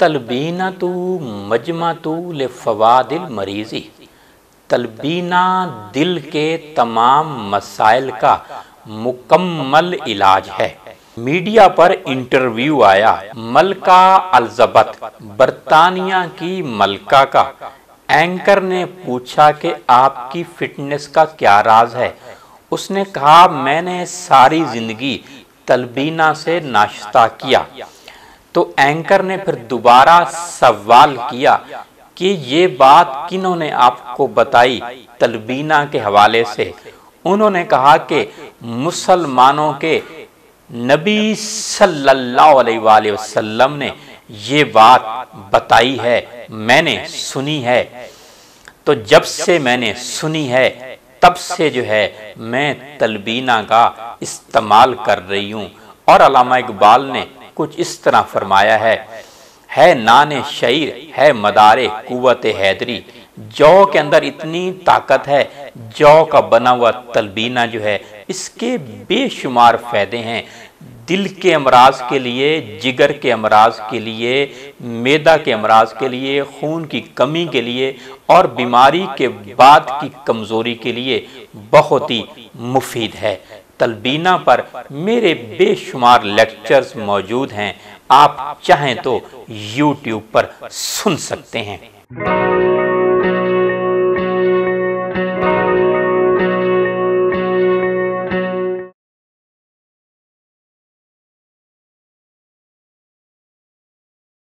التلبینت مجمت لفواد المریضی۔ تلبینہ دل کے تمام مسائل کا مکمل علاج ہے۔ میڈیا پر انٹرویو آیا، ملکہ الزبت برطانیہ کی ملکہ کا۔ اینکر نے پوچھا کہ آپ کی فٹنس کا کیا راز ہے۔ اس نے کہا، میں نے ساری زندگی تلبینہ سے ناشتہ کیا۔ تو اینکر نے پھر دوبارہ سوال کیا کہ یہ بات کنہوں نے آپ کو بتائی تلبینہ کے حوالے سے؟ انہوں نے کہا کہ مسلمانوں کے نبی صلی اللہ علیہ وآلہ وسلم نے یہ بات بتائی ہے، میں نے سنی ہے۔ تو جب سے میں نے سنی ہے، تب سے جو ہے میں تلبینہ کا استعمال کر رہی ہوں۔ اور علامہ اقبال نے کچھ اس طرح فرمایا ہے ہے نان شعیر، ہے مدار قوت حیدری۔ جو کے اندر اتنی طاقت ہے، جو کا بنا ہوا تلبینہ جو ہے، اس کے بے شمار فائدے ہیں۔ دل کے امراض کے لیے، جگر کے امراض کے لیے، میدہ کے امراض کے لیے، خون کی کمی کے لیے اور بیماری کے بعد کی کمزوری کے لیے بہت ہی مفید ہے۔ تلبینہ پر میرے بے شمار لیکچرز موجود ہیں۔ آپ چاہیں تو یوٹیوب پر سن سکتے ہیں۔